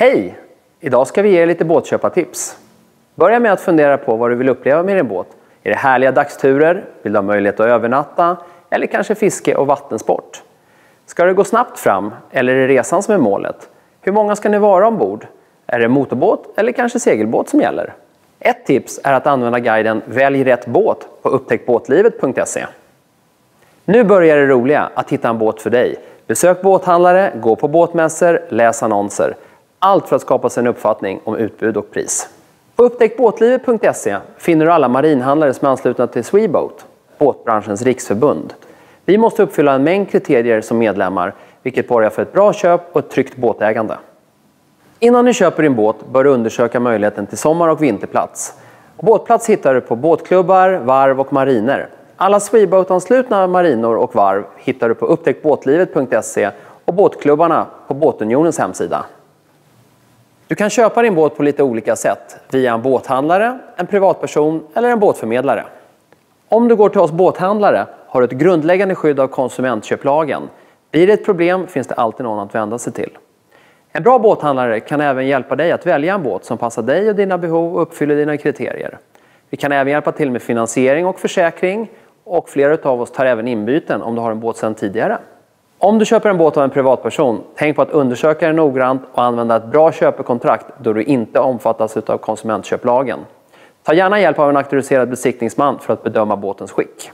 Hej! Idag ska vi ge er lite båtköpartips. Börja med att fundera på vad du vill uppleva med din båt. Är det härliga dagsturer? Vill du ha möjlighet att övernatta? Eller kanske fiske och vattensport? Ska det gå snabbt fram eller är det resan som är målet? Hur många ska ni vara ombord? Är det motorbåt eller kanske segelbåt som gäller? Ett tips är att använda guiden Välj rätt båt på upptäckbåtlivet.se. Nu börjar det roliga, att hitta en båt för dig. Besök båthandlare, gå på båtmässor, läs annonser. Allt för att skapa sig en uppfattning om utbud och pris. På upptäckbåtlivet.se finner du alla marinhandlare som är anslutna till Sweboat, båtbranschens riksförbund. Vi måste uppfylla en mängd kriterier som medlemmar, vilket borgar för ett bra köp och ett tryggt båtägande. Innan du köper din båt bör du undersöka möjligheten till sommar och vinterplats. Båtplats hittar du på båtklubbar, varv och mariner. Alla Sweboat-anslutna marinor och varv hittar du på upptäckbåtlivet.se och båtklubbarna på Båtunionens hemsida. Du kan köpa din båt på lite olika sätt, via en båthandlare, en privatperson eller en båtförmedlare. Om du går till oss båthandlare har du ett grundläggande skydd av konsumentköplagen. Blir det ett problem finns det alltid någon att vända sig till. En bra båthandlare kan även hjälpa dig att välja en båt som passar dig och dina behov och uppfyller dina kriterier. Vi kan även hjälpa till med finansiering och försäkring och flera av oss tar även inbyten om du har en båt sedan tidigare. Om du köper en båt av en privatperson, tänk på att undersöka den noggrant och använda ett bra köpekontrakt då du inte omfattas av konsumentköplagen. Ta gärna hjälp av en auktoriserad besiktningsman för att bedöma båtens skick.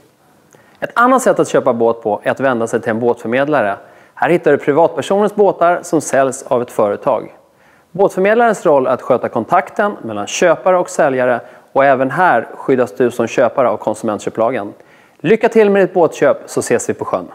Ett annat sätt att köpa båt på är att vända sig till en båtförmedlare. Här hittar du privatpersoners båtar som säljs av ett företag. Båtförmedlarens roll är att sköta kontakten mellan köpare och säljare och även här skyddas du som köpare av konsumentköplagen. Lycka till med ditt båtköp så ses vi på sjön!